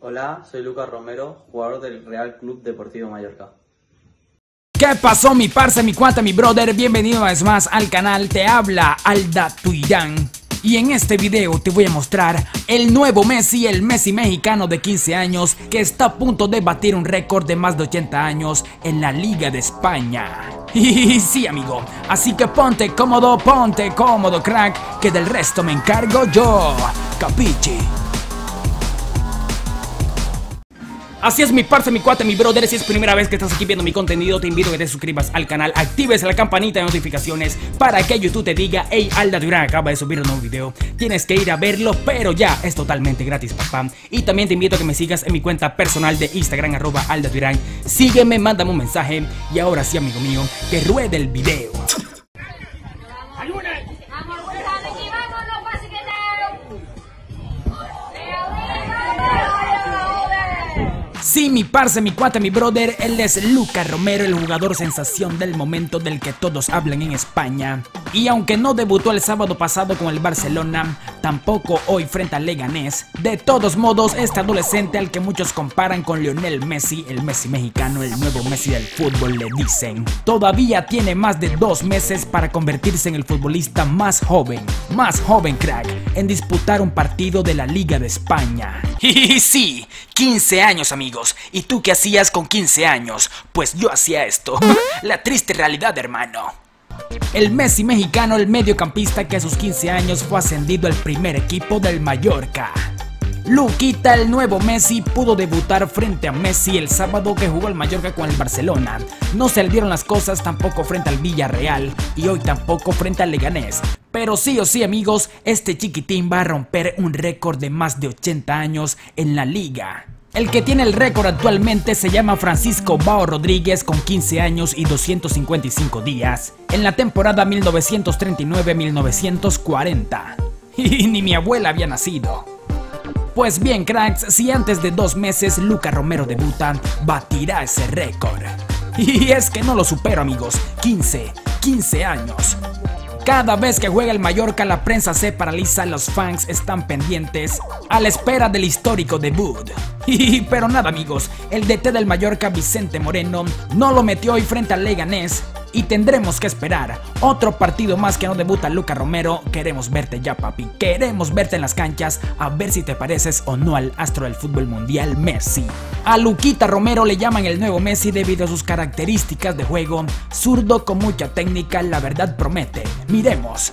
Hola, soy Lucas Romero, jugador del Real Club Deportivo Mallorca. ¿Qué pasó mi parce, mi cuata, mi brother? Bienvenido una vez más al canal, te habla Alda Tuirán. Y en este video te voy a mostrar el nuevo Messi, el Messi mexicano de 15 años que está a punto de batir un récord de más de 80 años en la Liga de España. Y sí amigo, así que ponte cómodo, ponte cómodo crack, que del resto me encargo yo. Capichi. Así es mi parce, mi cuate, mi brother, si es primera vez que estás aquí viendo mi contenido, te invito a que te suscribas al canal, actives la campanita de notificaciones para que YouTube te diga, hey Alda Durán acaba de subir un nuevo video, tienes que ir a verlo, pero ya es totalmente gratis papá. Y también te invito a que me sigas en mi cuenta personal de Instagram, arroba Alda Durán, sígueme, mándame un mensaje y ahora sí amigo mío, que ruede el video. Sí, mi parce, mi cuate, mi brother, él es Luca Romero, el jugador sensación del momento del que todos hablan en España. Y aunque no debutó el sábado pasado con el Barcelona, tampoco hoy frente al Leganés, de todos modos, este adolescente al que muchos comparan con Lionel Messi, el Messi mexicano, el nuevo Messi del fútbol, le dicen, todavía tiene más de dos meses para convertirse en el futbolista más joven, más joven crack, en disputar un partido de la Liga de España. Y sí, 15 años amigos, ¿y tú qué hacías con 15 años? Pues yo hacía esto, la triste realidad hermano. El Messi mexicano, el mediocampista que a sus 15 años fue ascendido al primer equipo del Mallorca. Luquita, el nuevo Messi, pudo debutar frente a Messi el sábado que jugó el Mallorca con el Barcelona. No se le dieron las cosas tampoco frente al Villarreal y hoy tampoco frente al Leganés. Pero sí o sí amigos, este chiquitín va a romper un récord de más de 80 años en la liga. El que tiene el récord actualmente se llama Francisco Bao Rodríguez con 15 años y 255 días en la temporada 1939-1940. Y ni mi abuela había nacido. Pues bien cracks, si antes de dos meses Luca Romero debuta, batirá ese récord. Y es que no lo supero amigos, 15, 15 años. Cada vez que juega el Mallorca la prensa se paraliza, los fans están pendientes a la espera del histórico debut. Pero nada amigos, el DT del Mallorca Vicente Moreno no lo metió hoy frente al Leganés y tendremos que esperar otro partido más que no debuta Luca Romero. Queremos verte ya, papi. Queremos verte en las canchas a ver si te pareces o no al astro del fútbol mundial Messi. A Luquita Romero le llaman el nuevo Messi debido a sus características de juego, zurdo con mucha técnica, la verdad promete. Miremos.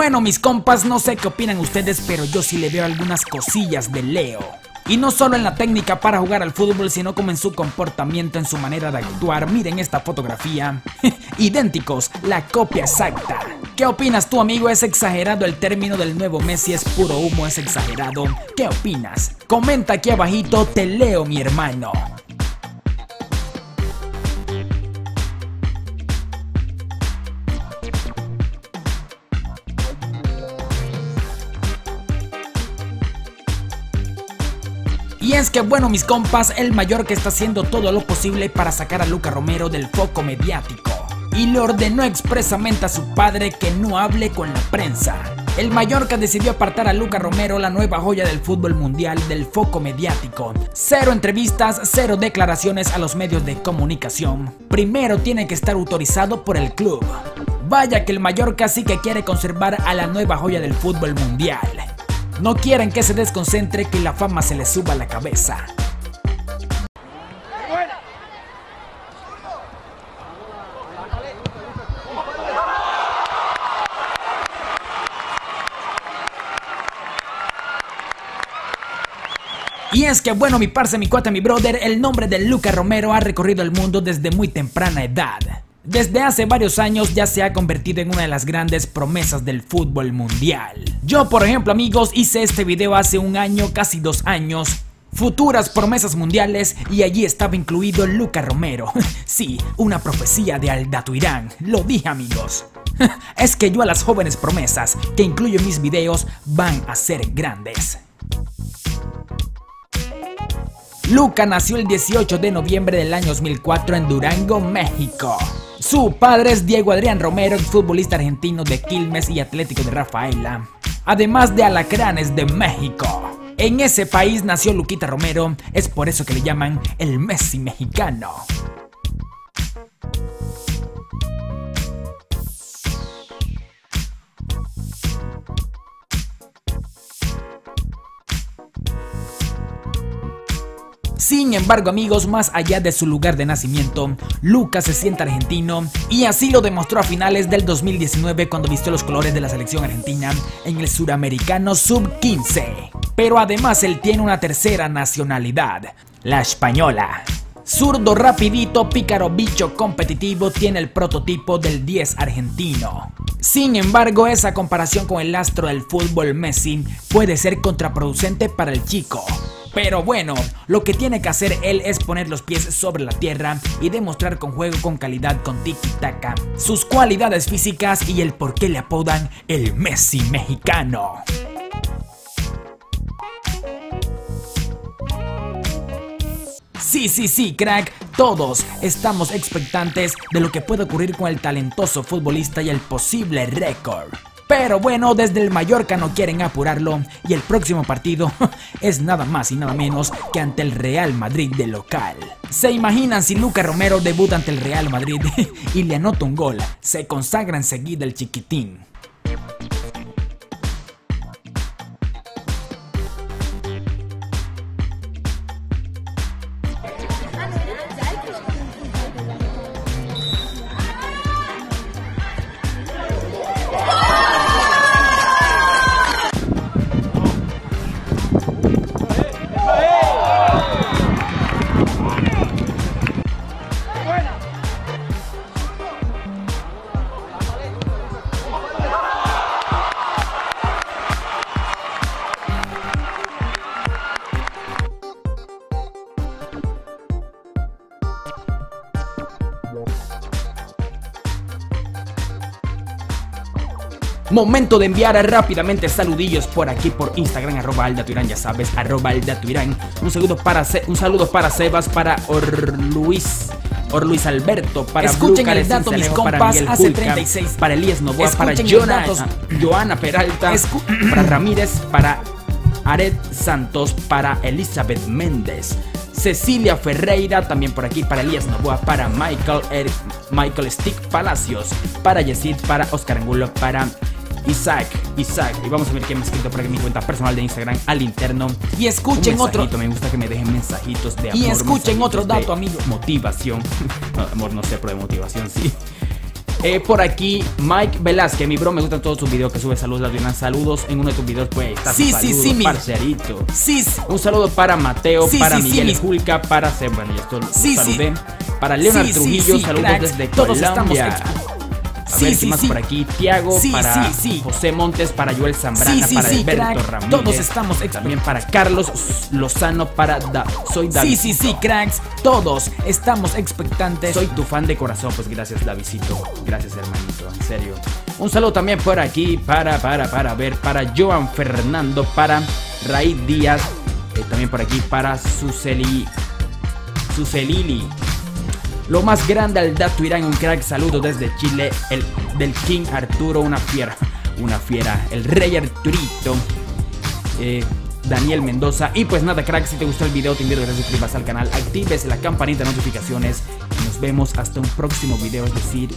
Bueno, mis compas, no sé qué opinan ustedes, pero yo sí le veo algunas cosillas de Leo. Y no solo en la técnica para jugar al fútbol, sino como en su comportamiento, en su manera de actuar. Miren esta fotografía. Idénticos, la copia exacta. ¿Qué opinas tú, amigo? ¿Es exagerado el término del nuevo Messi? ¿Es puro humo? ¿Es exagerado? ¿Qué opinas? Comenta aquí abajito, te leo, mi hermano. Es que bueno mis compas, el mayor que está haciendo todo lo posible para sacar a Luca Romero del foco mediático. Y le ordenó expresamente a su padre que no hable con la prensa. El Mallorca decidió apartar a Luca Romero, la nueva joya del fútbol mundial, del foco mediático. Cero entrevistas, cero declaraciones a los medios de comunicación. Primero tiene que estar autorizado por el club. Vaya que el Mallorca sí que quiere conservar a la nueva joya del fútbol mundial. No quieren que se desconcentre que la fama se le suba a la cabeza. Y es que bueno, mi parce, mi cuata, mi brother, el nombre de Luca Romero ha recorrido el mundo desde muy temprana edad. Desde hace varios años ya se ha convertido en una de las grandes promesas del fútbol mundial. Yo, por ejemplo, amigos, hice este video hace un año, casi dos años, Futuras promesas mundiales y allí estaba incluido Luca Romero. Sí, una profecía de Aldato Irán, lo dije amigos. Es que yo a las jóvenes promesas que incluyo en mis videos van a ser grandes. Luca nació el 18 de noviembre del año 2004 en Durango, México. Su padre es Diego Adrián Romero, futbolista argentino de Quilmes y Atlético de Rafaela, además de Alacranes de México. En ese país nació Luquita Romero, es por eso que le llaman el Messi mexicano. Sin embargo, amigos, más allá de su lugar de nacimiento, Lucas se siente argentino y así lo demostró a finales del 2019 cuando vistió los colores de la selección argentina en el suramericano sub-15. Pero además él tiene una tercera nacionalidad, la española. Zurdo rapidito, pícaro bicho competitivo, tiene el prototipo del 10 argentino. Sin embargo, esa comparación con el astro del fútbol Messi puede ser contraproducente para el chico. Pero bueno, lo que tiene que hacer él es poner los pies sobre la tierra y demostrar con juego con calidad con tiki-taka, sus cualidades físicas y el por qué le apodan el Messi mexicano. Sí, sí, sí, crack, todos estamos expectantes de lo que puede ocurrir con el talentoso futbolista y el posible récord. Pero bueno, desde el Mallorca no quieren apurarlo y el próximo partido es nada más y nada menos que ante el Real Madrid de local. ¿Se imaginan si Luca Romero debuta ante el Real Madrid y le anota un gol? Se consagra enseguida el chiquitín. Momento de enviar rápidamente saludillos por aquí por Instagram, arroba aldatuirán, ya sabes, arroba aldatuirán. Un saludo para un saludo para Sebas, para Or Luis. Or Luis Alberto, para Escuchen el dato, mis compas, para Miguel hace Hulka, 36. para Elías Novoa, para Escuchen Joana, Peralta, Escu- para Ramírez, para Aret Santos, para Elizabeth Méndez. Cecilia Ferreira, también por aquí para Elías Novoa, para Michael, Eric, Michael Stick Palacios, para Yesid, para Oscar Angulo, para Isaac, Isaac. Y vamos a ver qué me ha escrito por aquí en mi cuenta personal de Instagram al interno. Y escuchen Un otro. Me gusta que me dejen mensajitos de amor. Y escuchen otro dato, amigo. Motivación. No, amor, no sé, pero de motivación sí. Eh, por aquí, Mike Velázquez, mi bro, me gustan todos tus videos que sube saludos, Ladrina. Saludos en uno de tus videos, pues. está Sí, sí, sí, mi- Parcerito. Sí, Un saludo para Mateo, Sí, para sí, sí, Miguel mis- Julca, para Seb, bueno, ya esto lo Sí, sí. saludé. Para Leonard Sí, sí, Trujillo, sí, saludos desde Todos Colombia. estamos Sí, ver, sí, ¿qué más sí. por aquí? Tiago, para. José Montes, para Joel Zambrana, para Alberto. Ramírez. Todos estamos También para Carlos Lozano, para Da- Soy David. Sí, sí, sí, cracks. Todos estamos expectantes. Soy tu fan de corazón, pues gracias Davidito, gracias hermanito, en serio. Un saludo también por aquí para, para, para ver, para Joan Fernando, para Raíz Díaz, eh, también por aquí para Suseli, Suselili. Lo más grande al dato Irán, un crack saludo desde Chile, el del King Arturo, una fiera. una fiera, el rey Arturito. Eh, Daniel Mendoza. Y pues nada, crack, si te gustó el video, te invito a que te suscribas al canal, actives la campanita de notificaciones. Y nos vemos hasta un próximo video, es decir,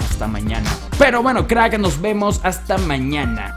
hasta mañana. Pero bueno, crack, nos vemos hasta mañana.